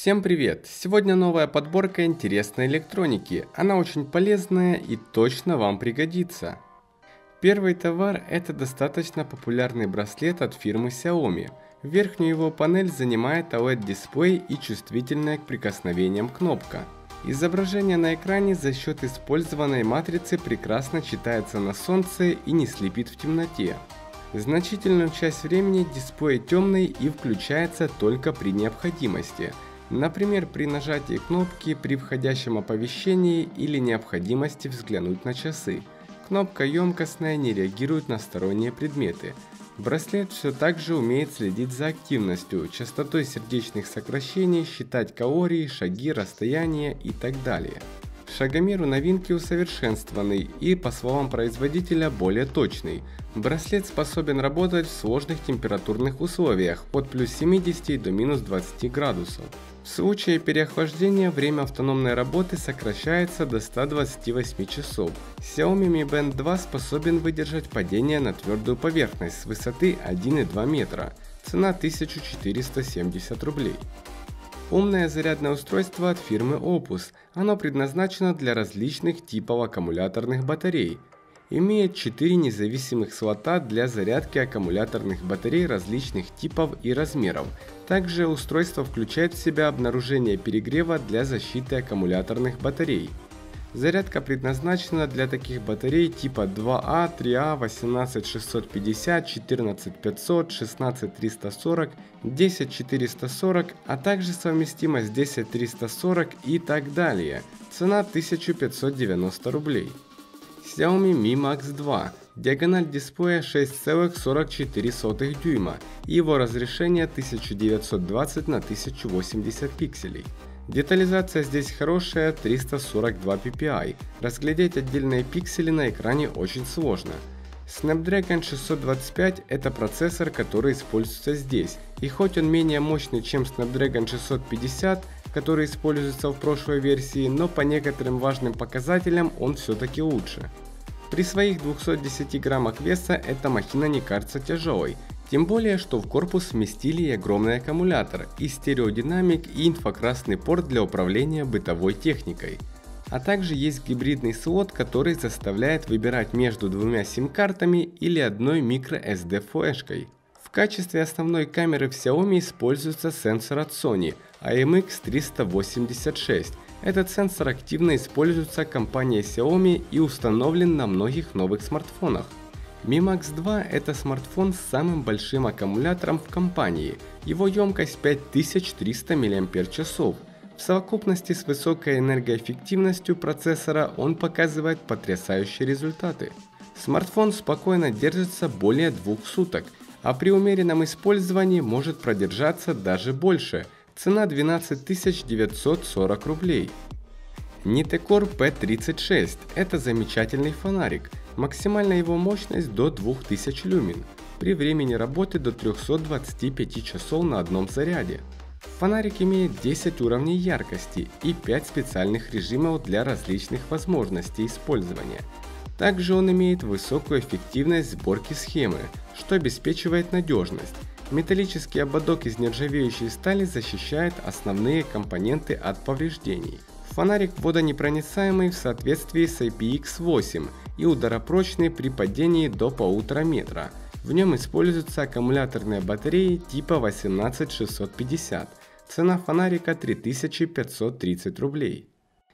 Всем привет! Сегодня новая подборка интересной электроники. Она очень полезная и точно вам пригодится. Первый товар – это достаточно популярный браслет от фирмы Xiaomi. Верхнюю его панель занимает OLED-дисплей и чувствительная к прикосновениям кнопка. Изображение на экране за счет использованной матрицы прекрасно читается на солнце и не слепит в темноте. Значительную часть времени дисплей темный и включается только при необходимости – Например, при нажатии кнопки при входящем оповещении или необходимости взглянуть на часы. Кнопка емкостная не реагирует на сторонние предметы. Браслет все так же умеет следить за активностью, частотой сердечных сокращений, считать калории, шаги, расстояние и так далее. Шагомер у новинки усовершенствованный и, по словам производителя, более точный. Браслет способен работать в сложных температурных условиях от плюс 70 до минус 20 градусов. В случае переохлаждения время автономной работы сокращается до 128 часов. Xiaomi Mi Band 2 способен выдержать падение на твердую поверхность с высоты 1,2 метра. Цена 1470 рублей. Умное зарядное устройство от фирмы Opus. Оно предназначено для различных типов аккумуляторных батарей. Имеет 4 независимых слота для зарядки аккумуляторных батарей различных типов и размеров. Также устройство включает в себя обнаружение перегрева для защиты аккумуляторных батарей. Зарядка предназначена для таких батарей типа 2А, 3А, 18650, 14500, 16340, 10440, а также совместима с 10340 и так далее. Цена 1590 рублей. Xiaomi Mi Max 2. Диагональ дисплея 6,44 дюйма его разрешение 1920 на 1080 пикселей. Детализация здесь хорошая 342 ppi, разглядеть отдельные пиксели на экране очень сложно. Snapdragon 625 это процессор, который используется здесь, и хоть он менее мощный, чем Snapdragon 650, который используется в прошлой версии, но по некоторым важным показателям он все-таки лучше. При своих 210 граммах веса эта махина не кажется тяжелой, тем более, что в корпус вместили и огромный аккумулятор, и стереодинамик, и инфракрасный порт для управления бытовой техникой. А также есть гибридный слот, который заставляет выбирать между двумя сим-картами или одной microSD флешкой. В качестве основной камеры в Xiaomi используется сенсор от Sony IMX386. Этот сенсор активно используется компанией Xiaomi и установлен на многих новых смартфонах. Mi Max 2 это смартфон с самым большим аккумулятором в компании. Его емкость 5300 мАч. В совокупности с высокой энергоэффективностью процессора он показывает потрясающие результаты. Смартфон спокойно держится более двух суток, а при умеренном использовании может продержаться даже больше. Цена 12 940 рублей. Nitecore P36 – это замечательный фонарик – Максимальная его мощность до 2000 люмен, при времени работы до 325 часов на одном заряде. Фонарик имеет 10 уровней яркости и 5 специальных режимов для различных возможностей использования. Также он имеет высокую эффективность сборки схемы, что обеспечивает надежность. Металлический ободок из нержавеющей стали защищает основные компоненты от повреждений. Фонарик водонепроницаемый в соответствии с IPX8 и ударопрочный при падении до 1,5 метра. В нем используются аккумуляторные батареи типа 18650. Цена фонарика 3530 рублей.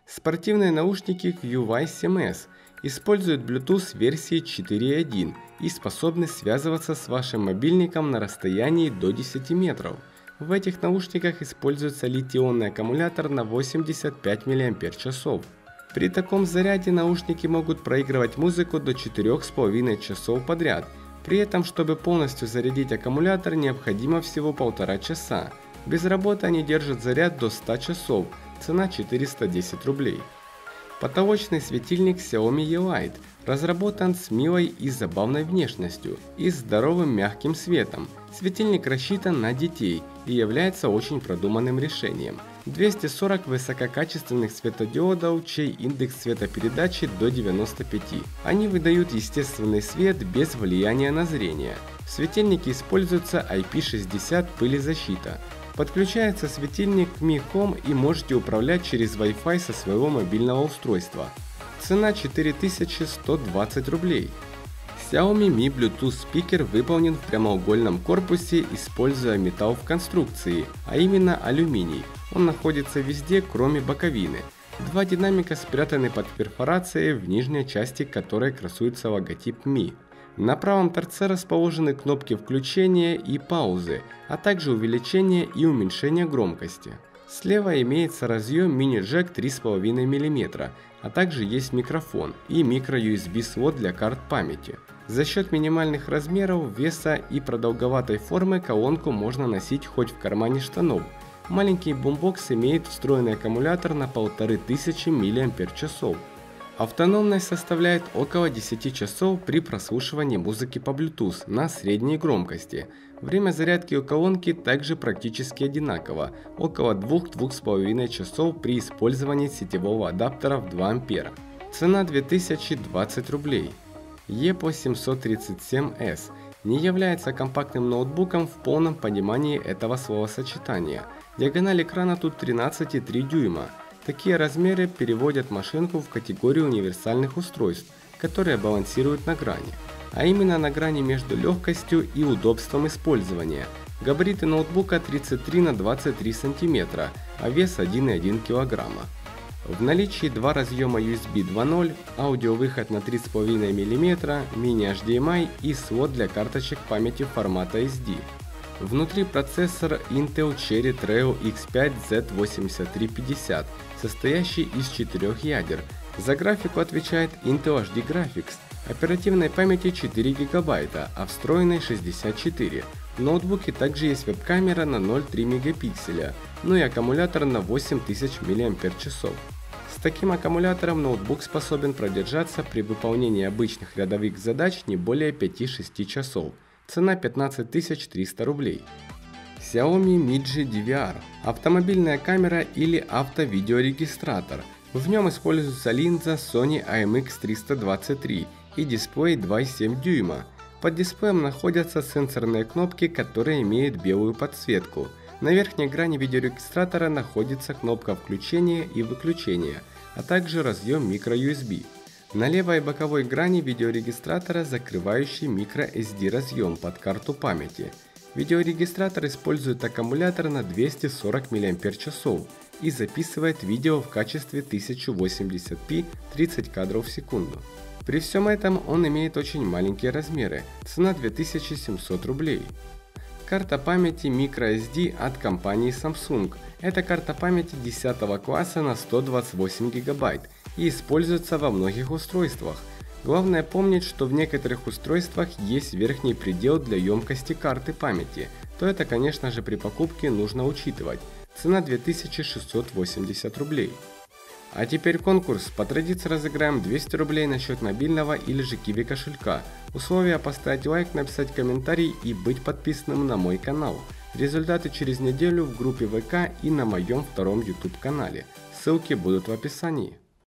Спортивные наушники QY7S использует Bluetooth версии 4.1 и способны связываться с вашим мобильником на расстоянии до 10 метров. В этих наушниках используется литионный аккумулятор на 85 мАч. При таком заряде наушники могут проигрывать музыку до 4,5 часов подряд. При этом, чтобы полностью зарядить аккумулятор, необходимо всего полтора часа. Без работы они держат заряд до 100 часов, цена 410 рублей. Потолочный светильник Xiaomi E-Light разработан с милой и забавной внешностью и здоровым мягким светом. Светильник рассчитан на детей и является очень продуманным решением – 240 высококачественных светодиодов, чей индекс светопередачи до 95. Они выдают естественный свет без влияния на зрение. В светильнике используется IP60 пылезащита. Подключается светильник Mi Home и можете управлять через Wi-Fi со своего мобильного устройства. Цена 4120 рублей. Xiaomi Mi Bluetooth спикер выполнен в прямоугольном корпусе, используя металл в конструкции, а именно алюминий. Он находится везде, кроме боковины. Два динамика спрятаны под перфорацией, в нижней части которой красуется логотип Mi. На правом торце расположены кнопки включения и паузы, а также увеличения и уменьшения громкости. Слева имеется разъем мини-джек 3,5 мм, а также есть микрофон и micro-USB слот для карт памяти. За счет минимальных размеров, веса и продолговатой формы колонку можно носить хоть в кармане штанов. Маленький бумбокс имеет встроенный аккумулятор на 1500 мАч. Автономность составляет около 10 часов при прослушивании музыки по Bluetooth на средней громкости. Время зарядки у колонки также практически одинаково, около 2-2,5 часов при использовании сетевого адаптера в 2 А. Цена 2020 рублей. EPO 737S не является компактным ноутбуком в полном понимании этого словосочетания. Диагональ экрана тут 13,3 дюйма – Такие размеры переводят машинку в категорию универсальных устройств, которые балансируют на грани, а именно на грани между легкостью и удобством использования. Габариты ноутбука 33 на 23 см, а вес 1,1 кг. В наличии два разъема USB 2.0, аудиовыход на 3,5 мм, мини-HDMI и слот для карточек памяти формата SD. Внутри процессор Intel Cherry Trail X5 Z8350, состоящий из четырех ядер. За графику отвечает Intel HD Graphics. Оперативной памяти 4 ГБ, а встроенной 64. В ноутбуке также есть веб-камера на 0,3 мегапикселя, ну и аккумулятор на 8000 мАч. С таким аккумулятором ноутбук способен продержаться при выполнении обычных рядовых задач не более 5-6 часов. Цена 15 300 рублей. Xiaomi Miji DVR – автомобильная камера или автовидеорегистратор. В нем используется линза Sony IMX323 и дисплей 2,7 дюйма. Под дисплеем находятся сенсорные кнопки, которые имеют белую подсветку. На верхней грани видеорегистратора находится кнопка включения и выключения, а также разъем microUSB. На левой боковой грани видеорегистратора закрывающий microSD разъем под карту памяти. Видеорегистратор использует аккумулятор на 240 мАч и записывает видео в качестве 1080p 30 кадров в секунду. При всем этом он имеет очень маленькие размеры, цена 2700 рублей. Карта памяти microSD от компании Samsung. Это карта памяти 10 класса на 128 гигабайт и используется во многих устройствах. Главное помнить, что в некоторых устройствах есть верхний предел для емкости карты памяти, то это конечно же при покупке нужно учитывать. Цена 2680 рублей. А теперь конкурс. По традиции разыграем 200 рублей на счет мобильного или же киви кошелька. Условия поставить лайк, написать комментарий и быть подписанным на мой канал. Результаты через неделю в группе ВК и на моем втором YouTube канале. Ссылки будут в описании.